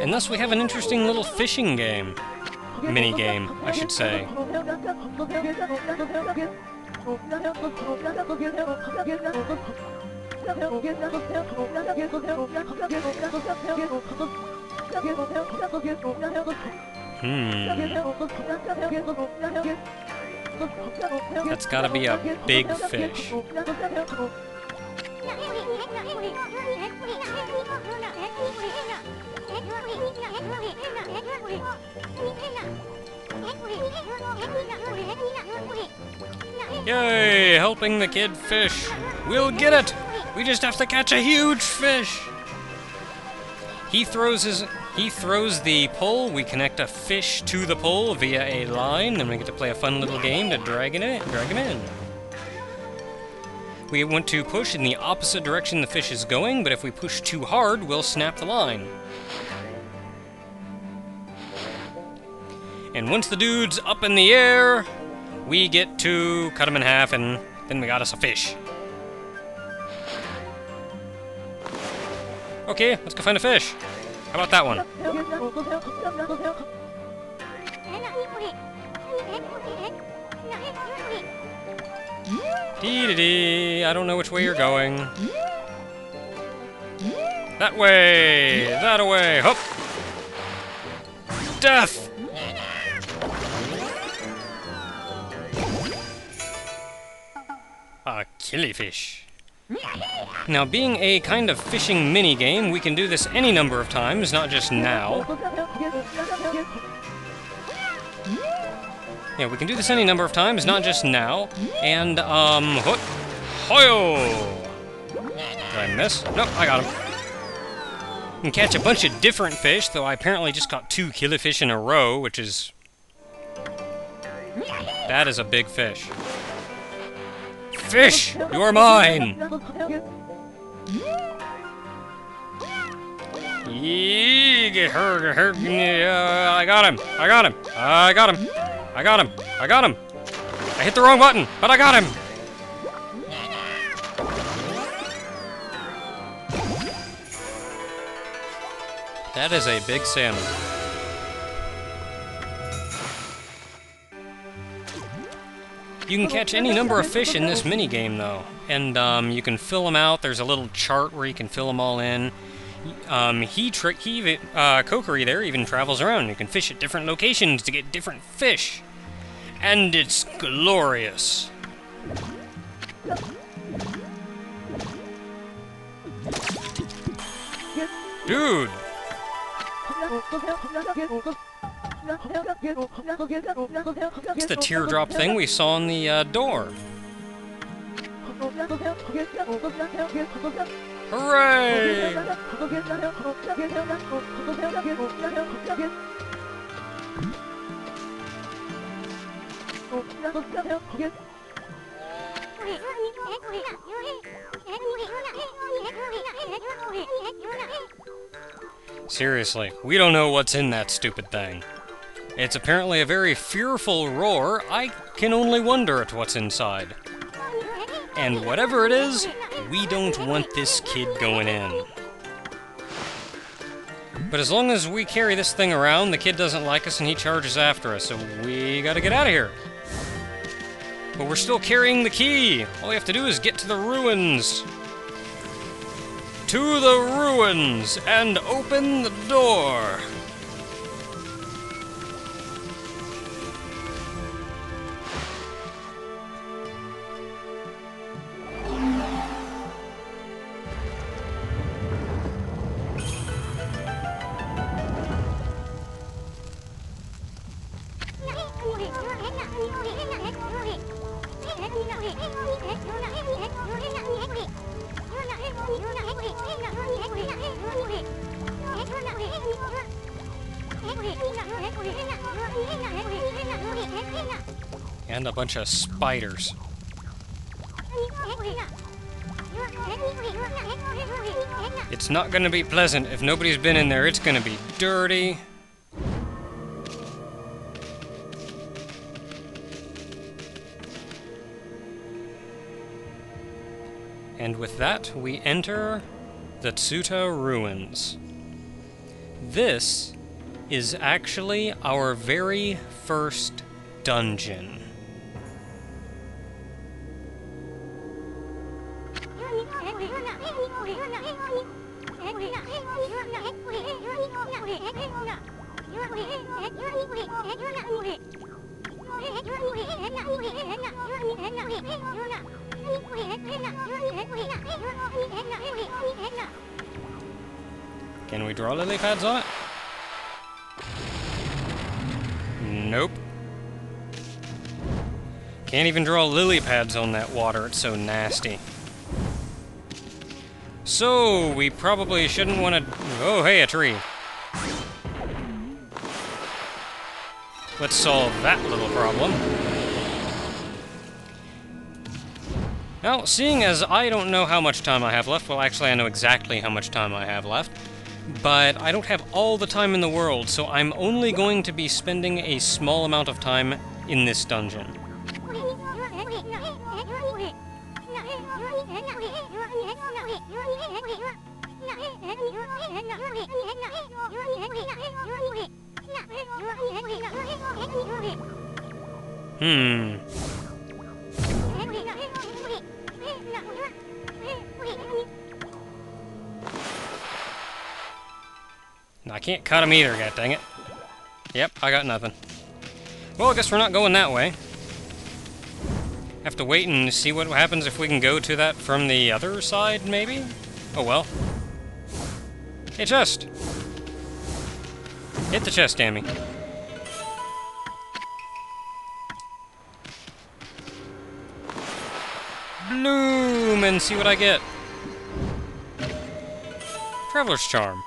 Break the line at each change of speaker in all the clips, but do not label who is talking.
And thus we have an interesting little fishing game. Mini game, I should say. Hmm. That's gotta be a big fish. Yay! Helping the kid fish. We'll get it! We just have to catch a huge fish! He throws his he throws the pole, we connect a fish to the pole via a line, then we get to play a fun little game to drag, it in, drag him in. We want to push in the opposite direction the fish is going, but if we push too hard, we'll snap the line. And once the dude's up in the air, we get to cut him in half, and then we got us a fish. Okay, let's go find a fish. How about that one? Dee dee dee. I don't know which way you're going. That way! That away! Hop! Death! A killifish. Now, being a kind of fishing mini-game, we can do this any number of times, not just now. Yeah, we can do this any number of times, not just now. And, um, hook. Hoyo! Did I miss? Nope, I got him. Can catch a bunch of different fish, though I apparently just got two killifish in a row, which is... That is a big fish. Fish! You're mine! Yeah, uh, I got him, I got him, I got him, I got him, I got him. I hit the wrong button, but I got him. That is a big salmon. You can catch any number of fish in this mini game, though, and um, you can fill them out. There's a little chart where you can fill them all in. Um, he trick he uh, Kokari there even travels around. You can fish at different locations to get different fish, and it's glorious. Dude, it's the teardrop thing we saw in the uh, door. Hooray! Seriously, we don't know what's in that stupid thing. It's apparently a very fearful roar. I can only wonder at what's inside. And whatever it is, we don't want this kid going in. But as long as we carry this thing around, the kid doesn't like us and he charges after us, so we gotta get out of here. But we're still carrying the key. All we have to do is get to the ruins. To the ruins and open the door. And a bunch of spiders. It's not gonna be pleasant. If nobody's been in there, it's gonna be dirty. And with that, we enter the Tsuta Ruins. This is actually our very first dungeon. Can we draw lily pads on it? Nope. Can't even draw lily pads on that water, it's so nasty. So, we probably shouldn't want to... Oh, hey, a tree. Let's solve that little problem. Now, seeing as I don't know how much time I have left, well, actually, I know exactly how much time I have left, but I don't have all the time in the world, so I'm only going to be spending a small amount of time in this dungeon. Hmm. I can't cut him either, god dang it. Yep, I got nothing. Well, I guess we're not going that way. Have to wait and see what happens if we can go to that from the other side, maybe? Oh well. Hey, chest! Hit the chest, Dammy. Bloom and see what I get. Traveler's Charm.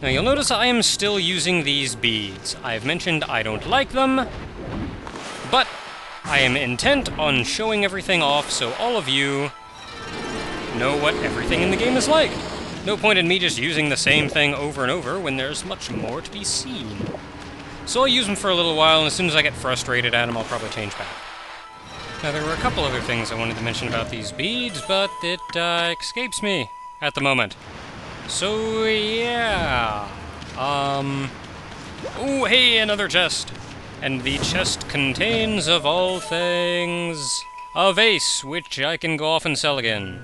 Now you'll notice I am still using these beads. I've mentioned I don't like them, but I am intent on showing everything off so all of you know what everything in the game is like. No point in me just using the same thing over and over when there's much more to be seen. So I'll use them for a little while, and as soon as I get frustrated at them, I'll probably change back. Now, there were a couple other things I wanted to mention about these beads, but it uh, escapes me at the moment. So, yeah. Um. Oh, hey, another chest. And the chest contains, of all things, a vase, which I can go off and sell again.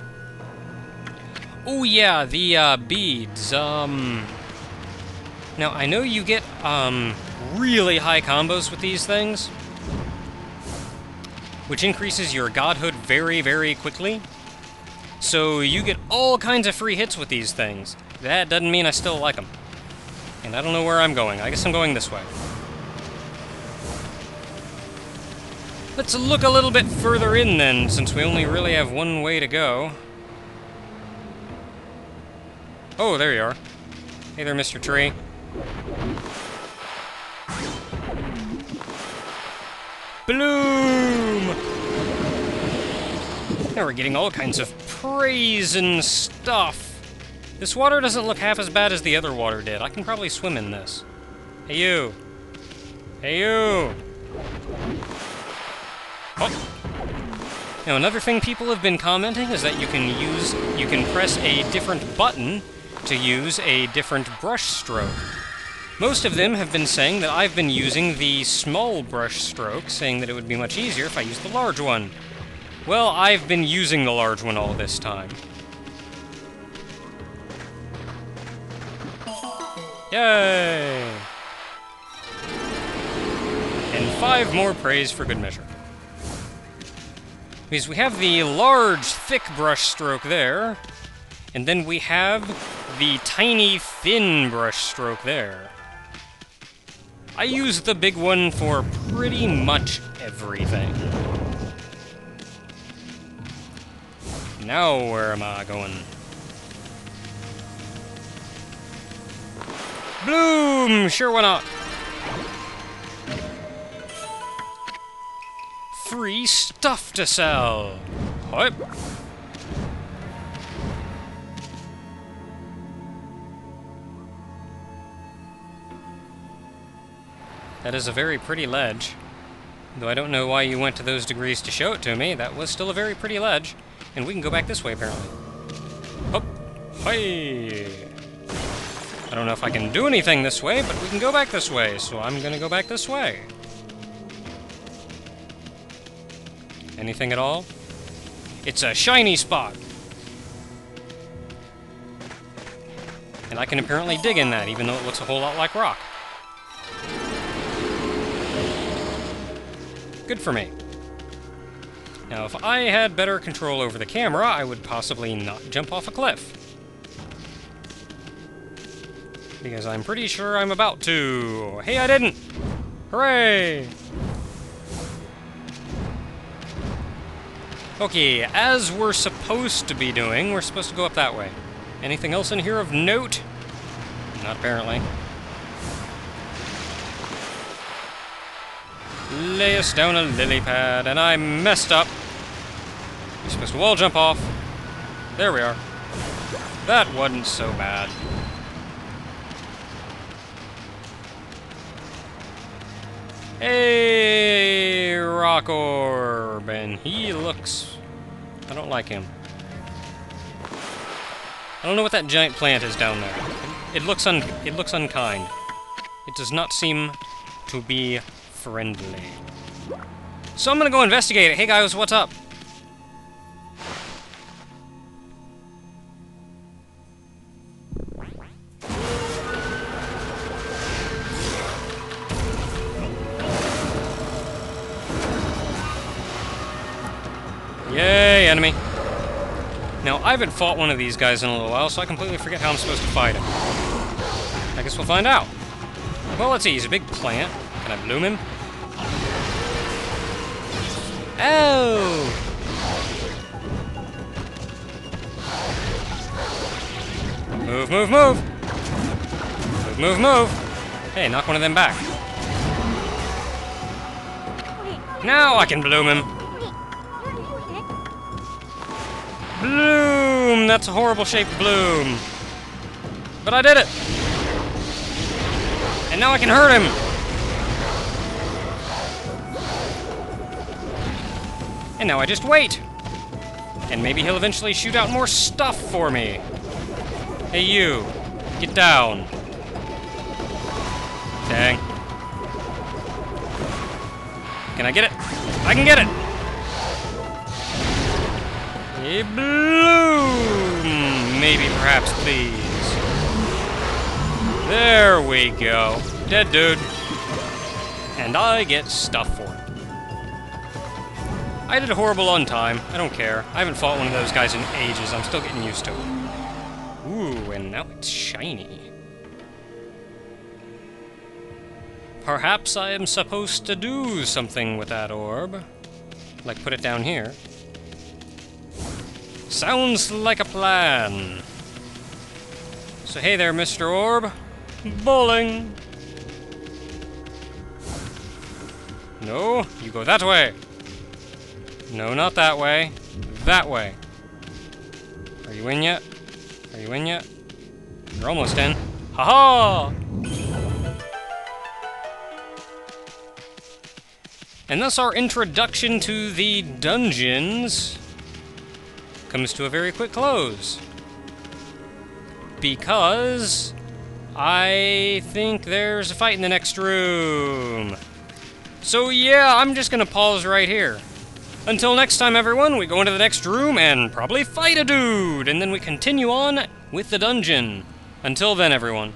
Oh, yeah, the uh, beads. Um. Now, I know you get, um, really high combos with these things, which increases your godhood very, very quickly. So you get all kinds of free hits with these things. That doesn't mean I still like them. And I don't know where I'm going. I guess I'm going this way. Let's look a little bit further in then, since we only really have one way to go. Oh, there you are. Hey there, Mr. Tree. Bloom! Now we're getting all kinds of and stuff. This water doesn't look half as bad as the other water did. I can probably swim in this. Hey you! Hey you! Oh! Now another thing people have been commenting is that you can use, you can press a different button to use a different brush stroke. Most of them have been saying that I've been using the small brush stroke, saying that it would be much easier if I used the large one. Well, I've been using the large one all this time. Yay! And five more praise for good measure. Because we have the large, thick brush stroke there, and then we have the tiny, thin brush stroke there. I use the big one for pretty much everything. Now where am I going? Bloom! Sure, why not? Free stuff to sell! What? That is a very pretty ledge. Though I don't know why you went to those degrees to show it to me, that was still a very pretty ledge. And we can go back this way, apparently. Oh! Hey! I don't know if I can do anything this way, but we can go back this way, so I'm gonna go back this way. Anything at all? It's a shiny spot! And I can apparently dig in that, even though it looks a whole lot like rock. Good for me. Now, if I had better control over the camera, I would possibly not jump off a cliff. Because I'm pretty sure I'm about to. Hey, I didn't! Hooray! Okay, as we're supposed to be doing, we're supposed to go up that way. Anything else in here of note? Not apparently. Lay us down a lily pad, and I messed up. You're supposed to wall jump off. There we are. That wasn't so bad. Hey, Rock Orb, and he looks... I don't like him. I don't know what that giant plant is down there. It looks un it looks unkind. It does not seem to be friendly. So I'm gonna go investigate it. Hey guys, what's up? Yay, enemy. Now, I haven't fought one of these guys in a little while, so I completely forget how I'm supposed to fight him. I guess we'll find out. Well, let's see, he's a big plant. Can I bloom him? Oh! Move, move, move! Move, move, move! Hey, knock one of them back. Now I can bloom him! Bloom! That's a horrible shaped bloom. But I did it! And now I can hurt him! And now I just wait! And maybe he'll eventually shoot out more stuff for me. Hey you, get down. Dang. Can I get it? I can get it! A bloom! Maybe, perhaps, please. There we go. Dead dude. And I get stuff for. I did a horrible on time. I don't care. I haven't fought one of those guys in ages. I'm still getting used to it. Ooh, and now it's shiny. Perhaps I am supposed to do something with that orb. Like put it down here. Sounds like a plan. So hey there, Mr. Orb. Bowling. No, you go that way. No, not that way. That way. Are you in yet? Are you in yet? You're almost in. Ha -ha! And thus our introduction to the dungeons comes to a very quick close. Because I think there's a fight in the next room. So yeah, I'm just gonna pause right here. Until next time, everyone, we go into the next room and probably fight a dude, and then we continue on with the dungeon. Until then, everyone.